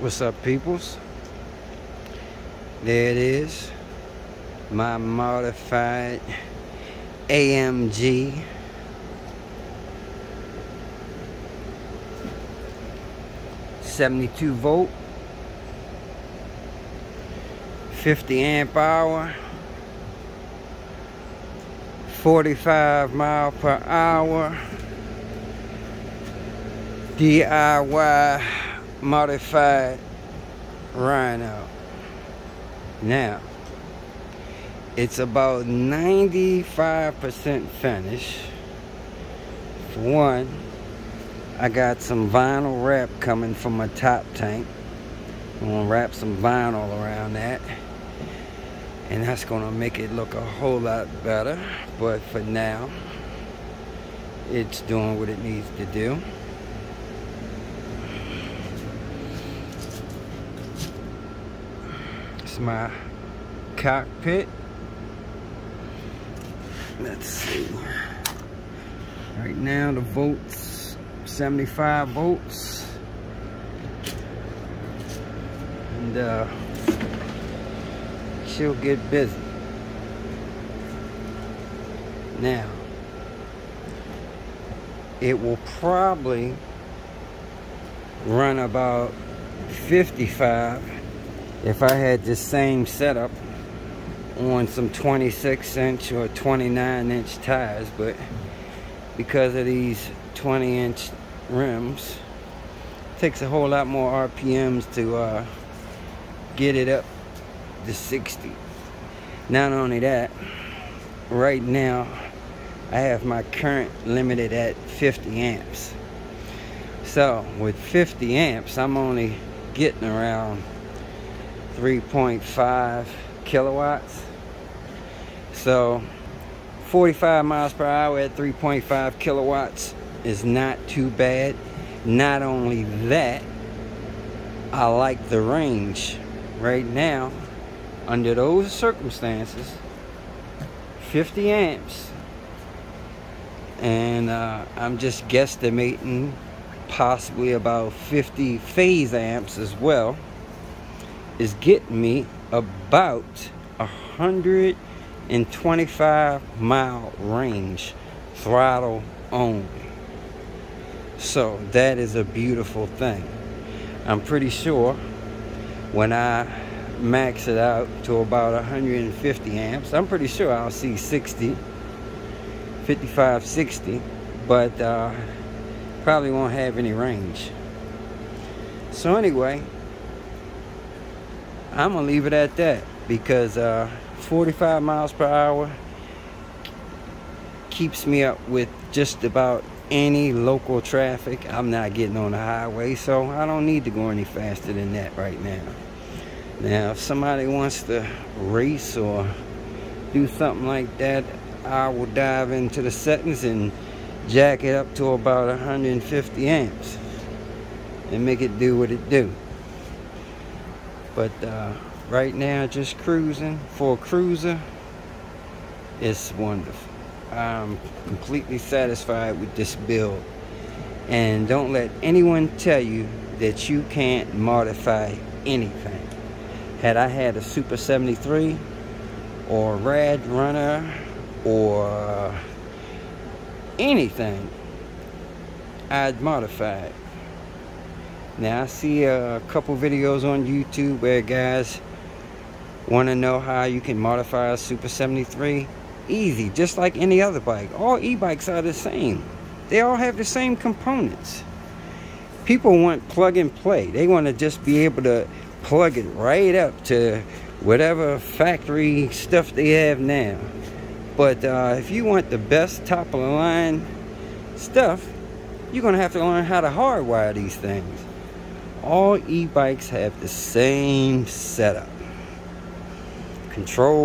What's up, peoples? There it is. My modified AMG. Seventy-two volt, fifty amp hour, forty-five mile per hour. DIY modified Rhino. Now, it's about 95% finished. For one, I got some vinyl wrap coming from my top tank. I'm gonna wrap some vinyl around that. And that's gonna make it look a whole lot better. But for now, it's doing what it needs to do. My cockpit. Let's see. Right now the volts, 75 volts. And uh, she'll get busy. Now, it will probably run about 55 if I had the same setup on some 26 inch or 29 inch tires but because of these 20 inch rims takes a whole lot more RPMs to uh, get it up to 60 not only that right now I have my current limited at 50 amps. So with 50 amps I'm only getting around 3.5 kilowatts. So 45 miles per hour at 3.5 kilowatts is not too bad. Not only that, I like the range right now under those circumstances 50 amps and uh, I'm just guesstimating possibly about 50 phase amps as well is getting me about a 125 mile range throttle only. So that is a beautiful thing. I'm pretty sure when I max it out to about 150 amps, I'm pretty sure I'll see 60, 55, 60, but uh, probably won't have any range. So anyway, I'm gonna leave it at that because uh, 45 miles per hour keeps me up with just about any local traffic. I'm not getting on the highway, so I don't need to go any faster than that right now. Now, if somebody wants to race or do something like that, I will dive into the settings and jack it up to about 150 amps and make it do what it do. But uh, right now, just cruising for a cruiser, it's wonderful. I'm completely satisfied with this build. And don't let anyone tell you that you can't modify anything. Had I had a Super 73 or Rad Runner or anything, I'd modify it. Now I see a couple videos on YouTube where guys want to know how you can modify a Super 73. Easy, just like any other bike. All e-bikes are the same. They all have the same components. People want plug and play. They want to just be able to plug it right up to whatever factory stuff they have now. But uh, if you want the best top of the line stuff, you're going to have to learn how to hardwire these things all e-bikes have the same setup. Control